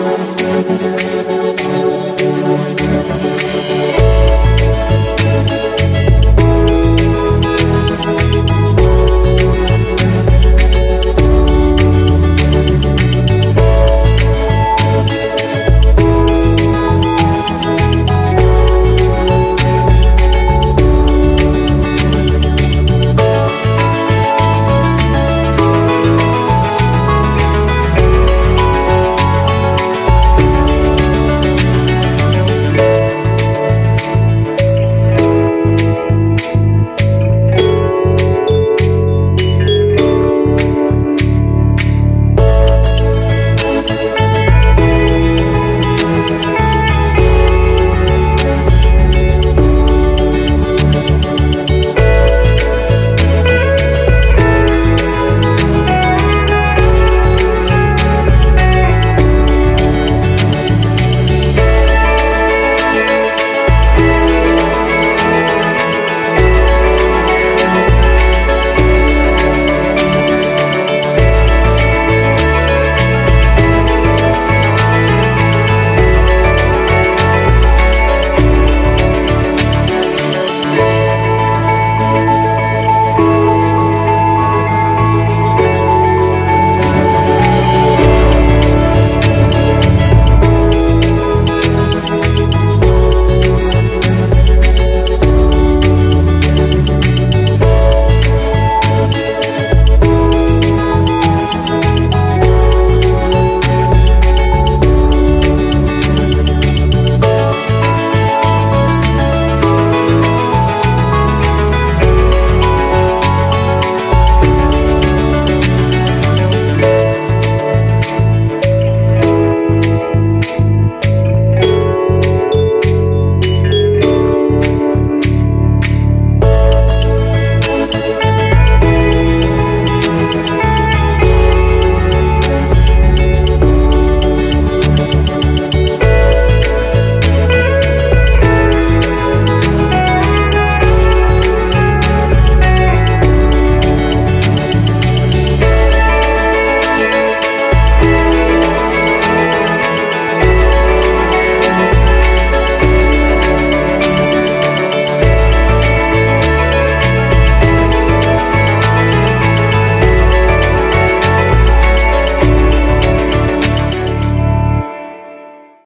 Yeah.